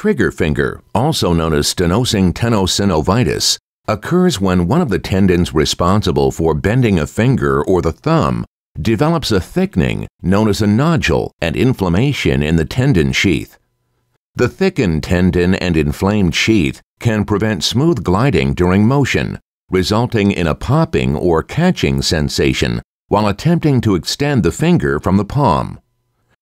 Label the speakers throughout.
Speaker 1: Trigger finger, also known as stenosing tenosynovitis, occurs when one of the tendons responsible for bending a finger or the thumb develops a thickening known as a nodule and inflammation in the tendon sheath. The thickened tendon and inflamed sheath can prevent smooth gliding during motion, resulting in a popping or catching sensation while attempting to extend the finger from the palm.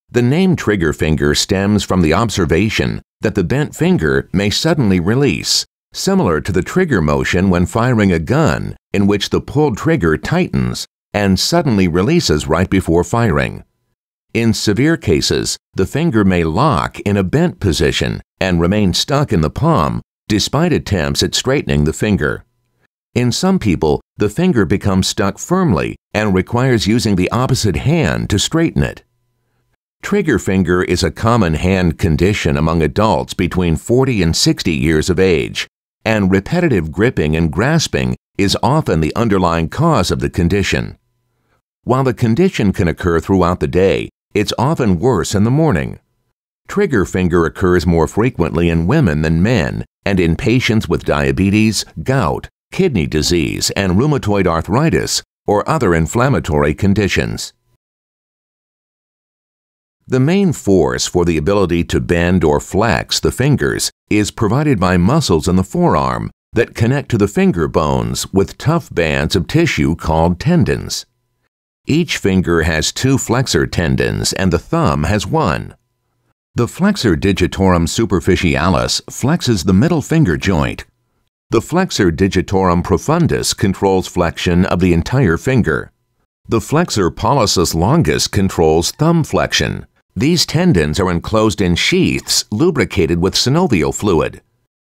Speaker 1: The name trigger finger stems from the observation that the bent finger may suddenly release, similar to the trigger motion when firing a gun in which the pulled trigger tightens and suddenly releases right before firing. In severe cases, the finger may lock in a bent position and remain stuck in the palm despite attempts at straightening the finger. In some people, the finger becomes stuck firmly and requires using the opposite hand to straighten it. Trigger finger is a common hand condition among adults between 40 and 60 years of age, and repetitive gripping and grasping is often the underlying cause of the condition. While the condition can occur throughout the day, it's often worse in the morning. Trigger finger occurs more frequently in women than men and in patients with diabetes, gout, kidney disease, and rheumatoid arthritis or other inflammatory conditions. The main force for the ability to bend or flex the fingers is provided by muscles in the forearm that connect to the finger bones with tough bands of tissue called tendons. Each finger has two flexor tendons and the thumb has one. The flexor digitorum superficialis flexes the middle finger joint. The flexor digitorum profundus controls flexion of the entire finger. The flexor pollicis longus controls thumb flexion. These tendons are enclosed in sheaths lubricated with synovial fluid.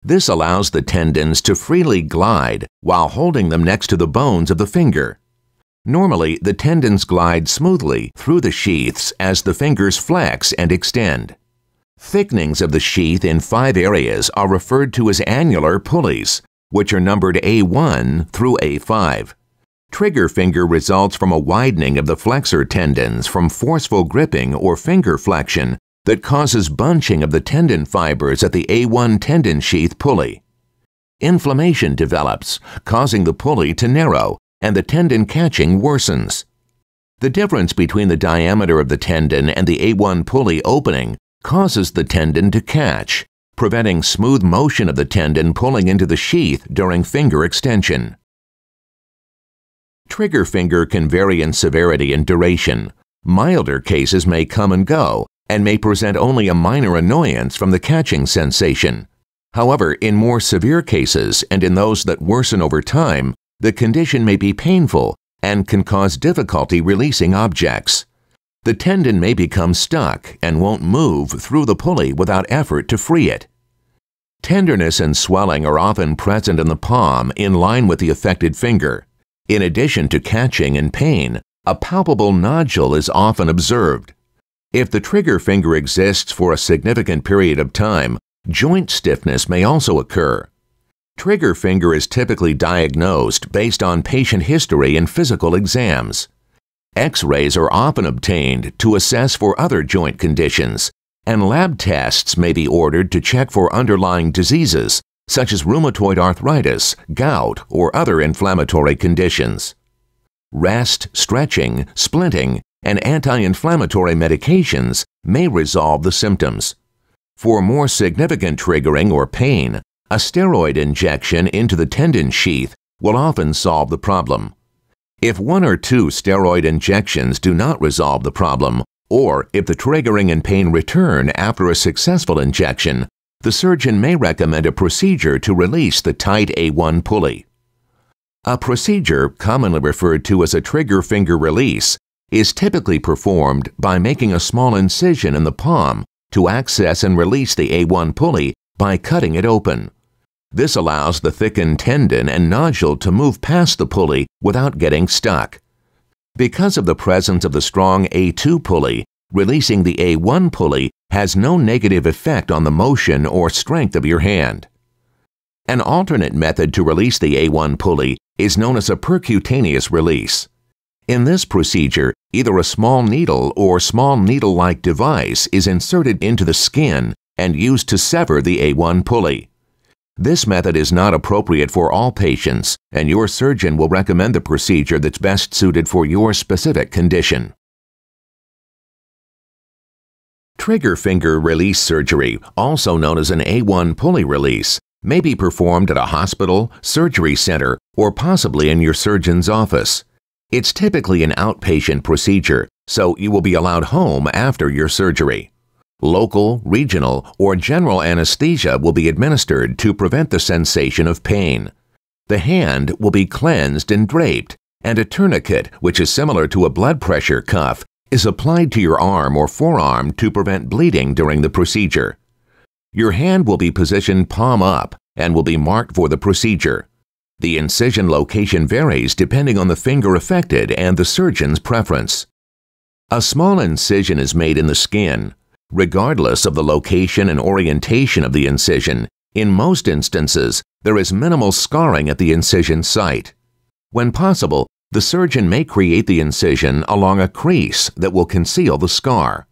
Speaker 1: This allows the tendons to freely glide while holding them next to the bones of the finger. Normally, the tendons glide smoothly through the sheaths as the fingers flex and extend. Thickenings of the sheath in five areas are referred to as annular pulleys, which are numbered A1 through A5. Trigger finger results from a widening of the flexor tendons from forceful gripping or finger flexion that causes bunching of the tendon fibers at the A1 tendon sheath pulley. Inflammation develops, causing the pulley to narrow, and the tendon catching worsens. The difference between the diameter of the tendon and the A1 pulley opening causes the tendon to catch, preventing smooth motion of the tendon pulling into the sheath during finger extension. Trigger finger can vary in severity and duration. Milder cases may come and go and may present only a minor annoyance from the catching sensation. However, in more severe cases and in those that worsen over time, the condition may be painful and can cause difficulty releasing objects. The tendon may become stuck and won't move through the pulley without effort to free it. Tenderness and swelling are often present in the palm in line with the affected finger. In addition to catching and pain, a palpable nodule is often observed. If the trigger finger exists for a significant period of time, joint stiffness may also occur. Trigger finger is typically diagnosed based on patient history and physical exams. X-rays are often obtained to assess for other joint conditions, and lab tests may be ordered to check for underlying diseases such as rheumatoid arthritis, gout, or other inflammatory conditions. Rest, stretching, splinting, and anti-inflammatory medications may resolve the symptoms. For more significant triggering or pain, a steroid injection into the tendon sheath will often solve the problem. If one or two steroid injections do not resolve the problem, or if the triggering and pain return after a successful injection, the surgeon may recommend a procedure to release the tight A1 pulley. A procedure, commonly referred to as a trigger finger release, is typically performed by making a small incision in the palm to access and release the A1 pulley by cutting it open. This allows the thickened tendon and nodule to move past the pulley without getting stuck. Because of the presence of the strong A2 pulley, releasing the A1 pulley has no negative effect on the motion or strength of your hand. An alternate method to release the A1 pulley is known as a percutaneous release. In this procedure, either a small needle or small needle-like device is inserted into the skin and used to sever the A1 pulley. This method is not appropriate for all patients, and your surgeon will recommend the procedure that's best suited for your specific condition. Trigger finger release surgery, also known as an A1 pulley release, may be performed at a hospital, surgery center, or possibly in your surgeon's office. It's typically an outpatient procedure, so you will be allowed home after your surgery. Local, regional, or general anesthesia will be administered to prevent the sensation of pain. The hand will be cleansed and draped, and a tourniquet, which is similar to a blood pressure cuff, is applied to your arm or forearm to prevent bleeding during the procedure. Your hand will be positioned palm up and will be marked for the procedure. The incision location varies depending on the finger affected and the surgeon's preference. A small incision is made in the skin. Regardless of the location and orientation of the incision, in most instances, there is minimal scarring at the incision site. When possible, the surgeon may create the incision along a crease that will conceal the scar.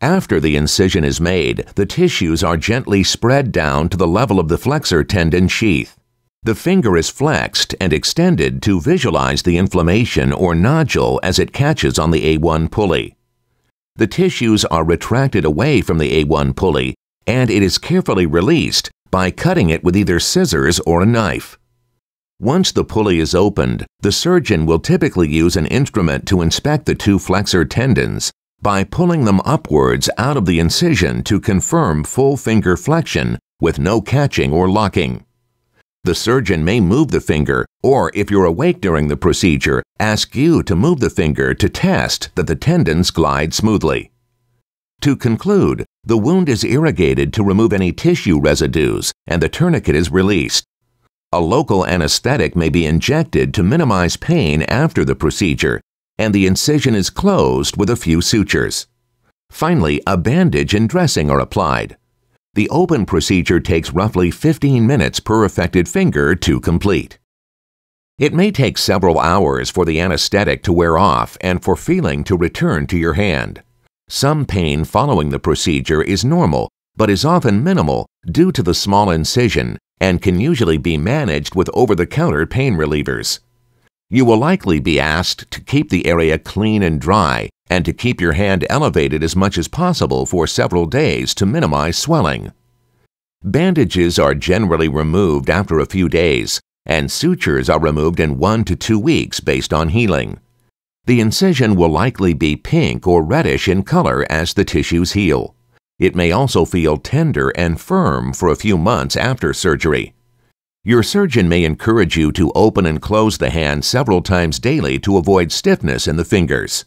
Speaker 1: After the incision is made, the tissues are gently spread down to the level of the flexor tendon sheath. The finger is flexed and extended to visualize the inflammation or nodule as it catches on the A1 pulley. The tissues are retracted away from the A1 pulley and it is carefully released by cutting it with either scissors or a knife. Once the pulley is opened, the surgeon will typically use an instrument to inspect the two flexor tendons by pulling them upwards out of the incision to confirm full finger flexion with no catching or locking. The surgeon may move the finger, or if you're awake during the procedure, ask you to move the finger to test that the tendons glide smoothly. To conclude, the wound is irrigated to remove any tissue residues and the tourniquet is released. A local anesthetic may be injected to minimize pain after the procedure, and the incision is closed with a few sutures. Finally, a bandage and dressing are applied. The open procedure takes roughly 15 minutes per affected finger to complete. It may take several hours for the anesthetic to wear off and for feeling to return to your hand. Some pain following the procedure is normal, but is often minimal due to the small incision and can usually be managed with over-the-counter pain relievers. You will likely be asked to keep the area clean and dry and to keep your hand elevated as much as possible for several days to minimize swelling. Bandages are generally removed after a few days, and sutures are removed in one to two weeks based on healing. The incision will likely be pink or reddish in color as the tissues heal. It may also feel tender and firm for a few months after surgery. Your surgeon may encourage you to open and close the hand several times daily to avoid stiffness in the fingers.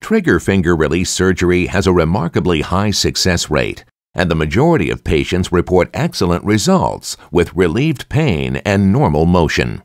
Speaker 1: Trigger finger release surgery has a remarkably high success rate, and the majority of patients report excellent results with relieved pain and normal motion.